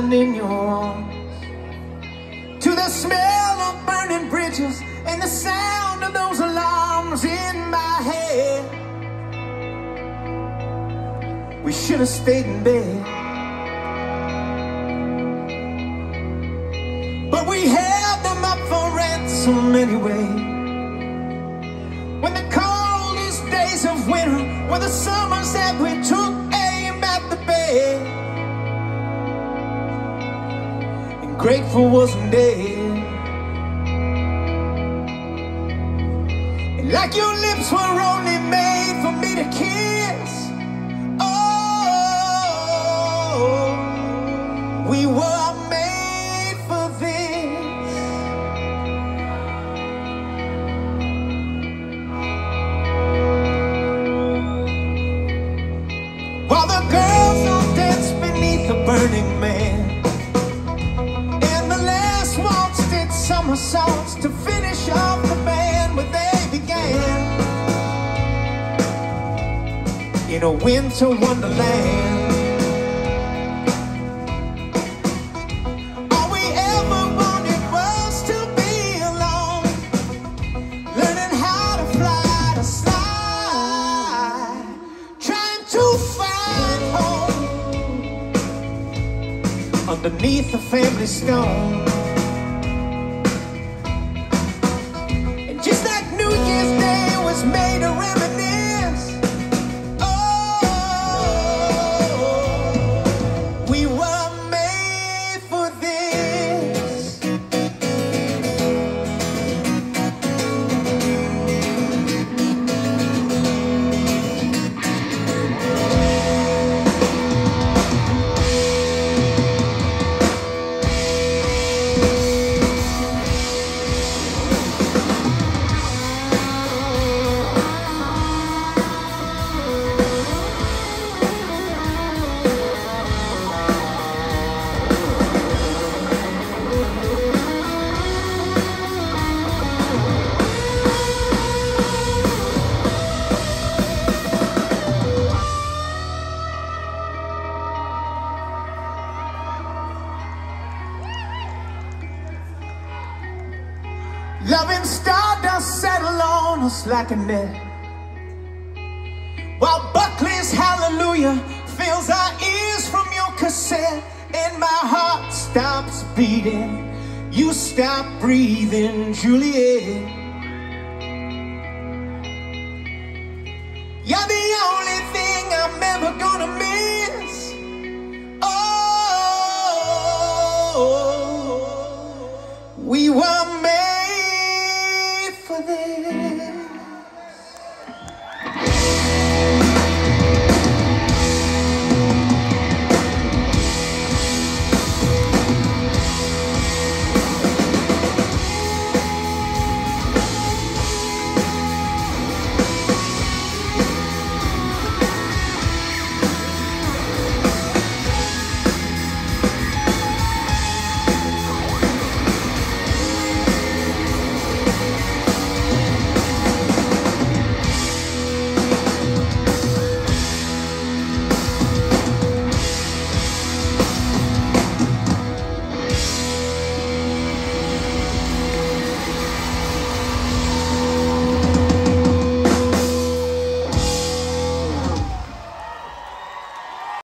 falling in your arms. To the smell of burning bridges and the sound of those alarms in my head. We should have stayed in bed. But we held them up for ransom anyway. When the coldest days of winter were the summers that we took aim at the bed. Grateful wasn't dead. And like your lips were only made for me to kiss. Oh, we were made for this. While the girls all dance beneath the burning man. Did somersaults to finish off the band where they began. In a winter wonderland. All we ever wanted Loving does settle on us like a net. While Buckley's hallelujah fills our ears from your cassette, and my heart stops beating. You stop breathing, Juliet. You're the only thing I'm ever gonna miss.